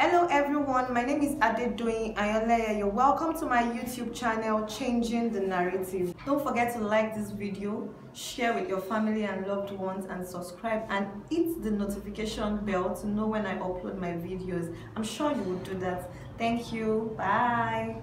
Hello everyone, my name is Adedoyin Ayoleye. You're welcome to my YouTube channel, Changing the Narrative. Don't forget to like this video, share with your family and loved ones, and subscribe and hit the notification bell to know when I upload my videos. I'm sure you will do that. Thank you. Bye.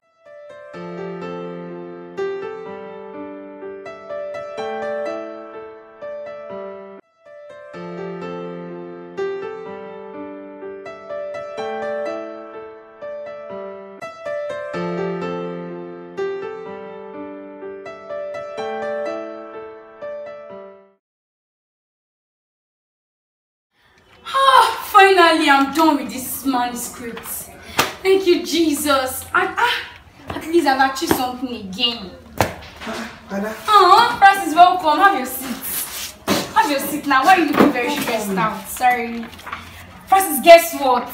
Finally, I'm done with this manuscript. Thank you, Jesus. And ah, at least I've achieved something again. Ada, Oh, Francis, welcome. Have your seat. Have your seat now. Why are you looking very stressed out? Sorry. Francis, guess what?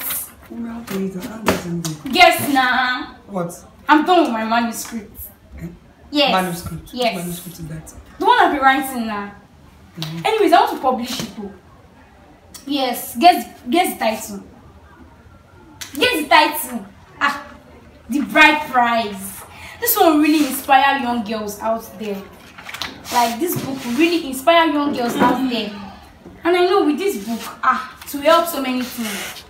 Guess now. What? I'm done with my manuscript. Eh? Yes. Manuscript. Yes. Manuscript is that. The one I've been writing now. Anyways, I want to publish it too. Yes. Guess guess the title. Guess the title. Ah, the bride prize. This one really inspire young girls out there. Like this book really inspire young girls out there. And I know with this book, ah, to help so many things.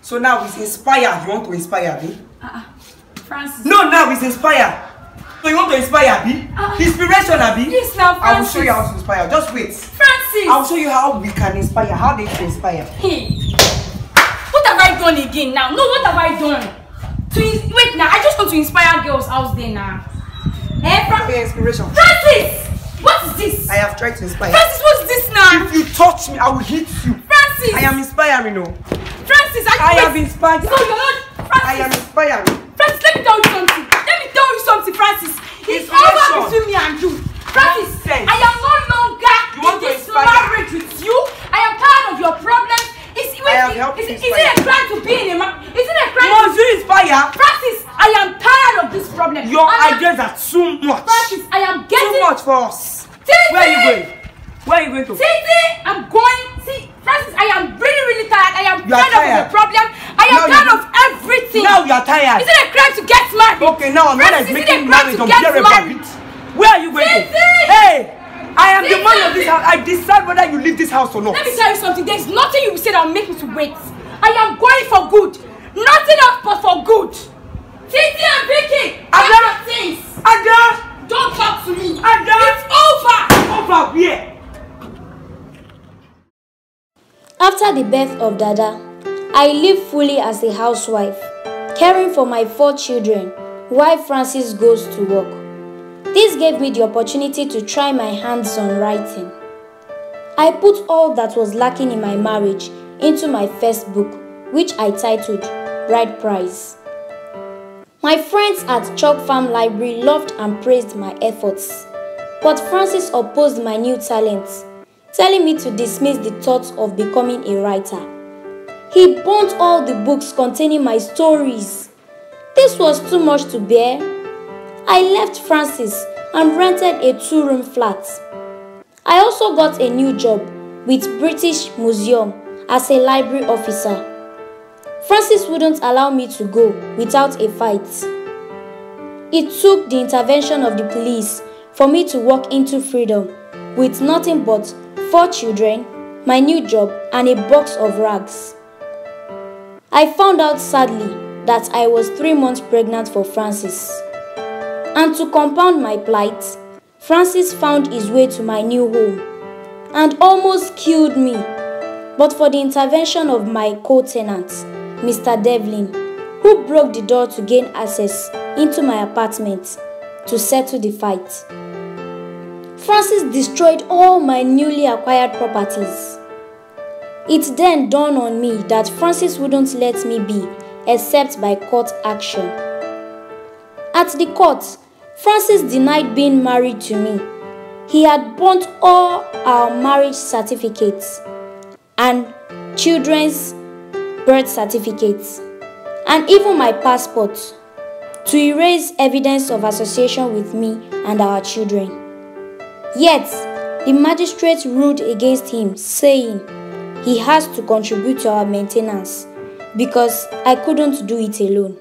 So now it's inspired. You want to inspire me? Ah, ah, Francis. No, now it's inspired. So you want to inspire me? Ah. Inspiration, Abi? Please now, I will show Francis. you how to inspire. Just wait. Francis. I'll show you how we can inspire. How they can inspire. Hey, what have I done again now? No, what have I done? To wait now, I just want to inspire girls out there now. Eh, Fra- Okay, inspiration. Francis, what is this? I have tried to inspire. Francis, what's this now? If you touch me, I will hit you. Francis, I am inspiring, no. Francis, I, I have inspired. No, you're not. Francis, I am inspiring. Francis, let me tell you something. Tell you something, Francis. It's over between me and you. Francis, Nonsense. I am no longer You want in to this marriage with you. I am tired of your problems. Is, wait, I have is, helped is, you is it a crime to be in a man? Is it a crime to Must you inspire? Francis, I am tired of this problem. Your I am- ideas are too much. Francis, I am Too getting. much for us. Titi! Where are you going? Where are you going to? Titi, I'm going. See, Francis, I am really, really tired. I am You are tired, of tired. the problem. I am Now you- tired of everything. Now you are tired. Is it a to married? Okay, now I'm Francis, not is it a making crime marriage to on get about married? it. Where are you going to? Hey! I am the Titi! man of this house. I decide whether you leave this house or not. Let me tell you something. There's nothing you will say that will make me to wait. I am going for good. Nothing else but for good. Titi and Vicky, pack Adah! your things. Adah! Don't talk to me. Adah! It's over. Over where? After the birth of Dada, I lived fully as a housewife, caring for my four children while Francis goes to work. This gave me the opportunity to try my hands on writing. I put all that was lacking in my marriage into my first book, which I titled Bride Price. My friends at Chalk Farm Library loved and praised my efforts, but Francis opposed my new talents telling me to dismiss the thought of becoming a writer. He burnt all the books containing my stories. This was too much to bear. I left Francis and rented a two room flat. I also got a new job with British Museum as a library officer. Francis wouldn't allow me to go without a fight. It took the intervention of the police for me to walk into freedom with nothing but four children, my new job, and a box of rags. I found out sadly that I was three months pregnant for Francis. And to compound my plight, Francis found his way to my new home and almost killed me, but for the intervention of my co tenant, Mr. Devlin, who broke the door to gain access into my apartment to settle the fight. Francis destroyed all my newly acquired properties. It then dawned on me that Francis wouldn't let me be except by court action. At the court, Francis denied being married to me. He had burnt all our marriage certificates and children's birth certificates and even my passport to erase evidence of association with me and our children. Yet, the magistrate ruled against him, saying he has to contribute to our maintenance because I couldn't do it alone.